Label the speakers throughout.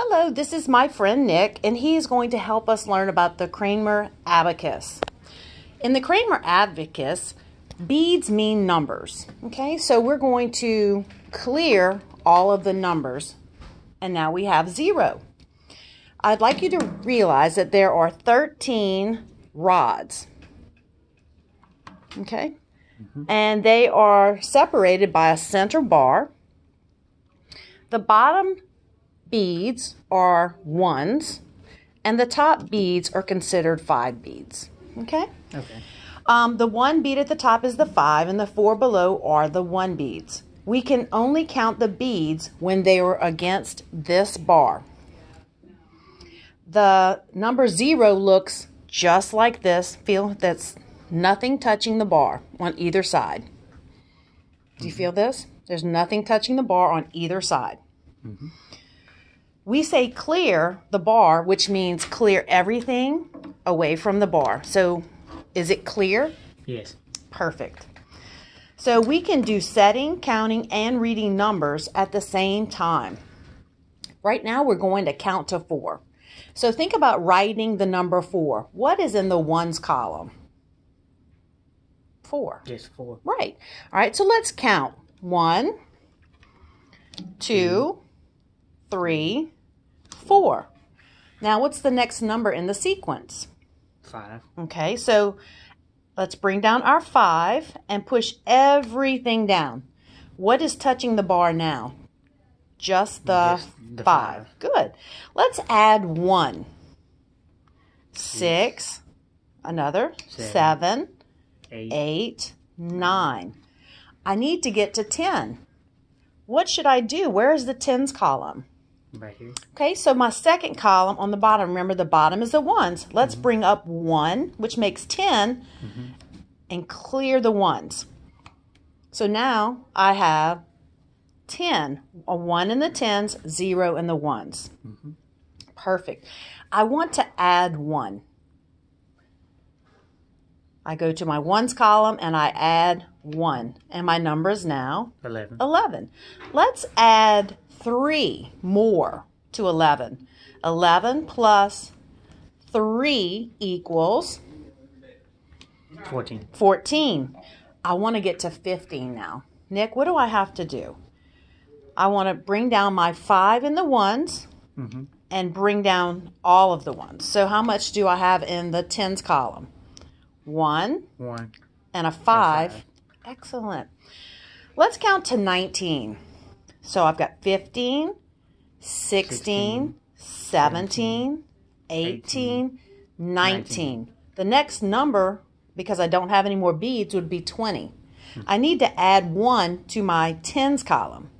Speaker 1: Hello, this is my friend Nick, and he is going to help us learn about the Cranmer abacus. In the Cranmer abacus, beads mean numbers. Okay, so we're going to clear all of the numbers, and now we have zero. I'd like you to realize that there are 13 rods. Okay, mm-hmm. and they are separated by a center bar. The bottom beads are ones, and the top beads are considered five beads. Okay?
Speaker 2: Okay.
Speaker 1: Um, the one bead at the top is the five, and the four below are the one beads. We can only count the beads when they are against this bar. The number zero looks just like this. Feel that's nothing touching the bar on either side. Do you feel this? There's nothing touching the bar on either side. Mm-hmm we say clear the bar, which means clear everything away from the bar. So is it clear?
Speaker 2: Yes.
Speaker 1: Perfect. So we can do setting, counting, and reading numbers at the same time. Right now we're going to count to four. So think about writing the number four. What is in the ones column? Four.
Speaker 2: Yes, four.
Speaker 1: Right. All right, so let's count. One, two, three, 4. Now, what's the next number in the sequence?
Speaker 2: 5.
Speaker 1: Okay, so let's bring down our 5 and push everything down. What is touching the bar now? Just the, Just the five. five. Good. Let's add 1. 6. Another. Seven. seven eight. eight. Nine. I need to get to 10. What should I do? Where is the tens column?
Speaker 2: Right here.
Speaker 1: Okay, so my second column on the bottom, remember the bottom is the ones. Let's mm -hmm. bring up one, which makes 10, mm -hmm. and clear the ones. So now I have 10, a 1 in the tens, 0 in the ones. Mm -hmm. Perfect. I want to add 1. I go to my ones column and I add 1. And my number is now
Speaker 2: 11.
Speaker 1: 11. Let's add 3 more to 11. 11 plus 3 equals
Speaker 2: 14.
Speaker 1: 14. I want to get to 15 now. Nick, what do I have to do? I want to bring down my 5 in the ones mm-hmm. and bring down all of the ones. So how much do I have in the tens column? 1.
Speaker 2: 1.
Speaker 1: And a 5. five. Excellent. Let's count to 19. So I've got 15, 16, 17, 18, 19. The next number, because I don't have any more beads, would be 20. I need to add 1 to my tens column.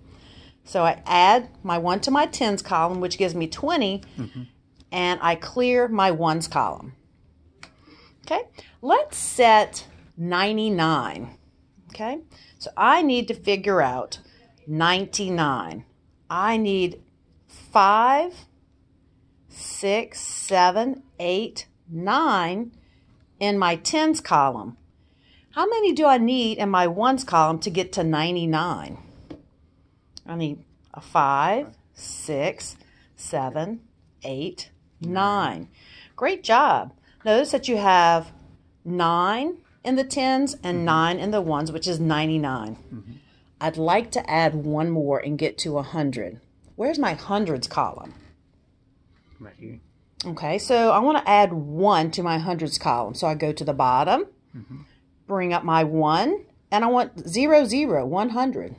Speaker 1: So I add my 1 to my tens column, which gives me 20, mm-hmm. and I clear my ones column. Okay, let's set 99. Okay, so I need to figure out 99. I need five, six, seven, eight, nine in my tens column. How many do I need in my ones column to get to 99? I need a five, six, seven, eight, nine. Great job. Notice that you have nine in the tens and nine in the ones, which is 99. Mm-hmm. I'd like to add one more and get to 100. Where's my hundreds column?
Speaker 2: Right here.
Speaker 1: Okay, so I want to add 1 to my hundreds column. So I go to the bottom, mm -hmm. bring up my 1, and I want 0, 0, 100.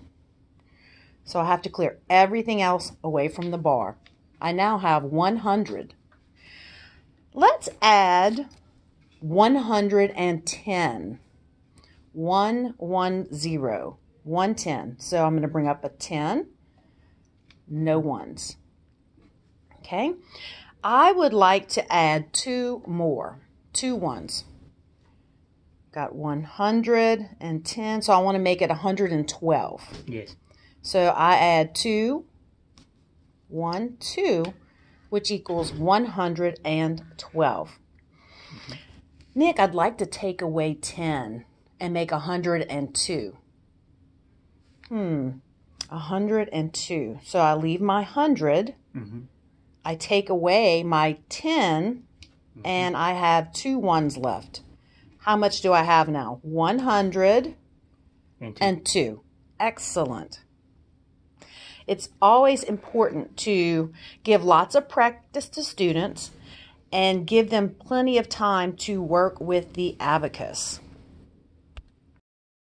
Speaker 1: So I have to clear everything else away from the bar. I now have 100. Let's add 110. 110. 110. So I'm going to bring up a 10. No ones. Okay. I would like to add two more. Two ones. Got 110. So I want to make it 112.
Speaker 2: Yes.
Speaker 1: So I add two, one, two, which equals 112. Mm-hmm. Nick, I'd like to take away 10 and make 102. Hmm. 102. So I leave my 100 mm-hmm. I take away my 10 and I have two ones left. How much do I have now? 100
Speaker 2: And two.
Speaker 1: and 2. Excellent. It's always important to give lots of practice to students and give them plenty of time to work with the abacus.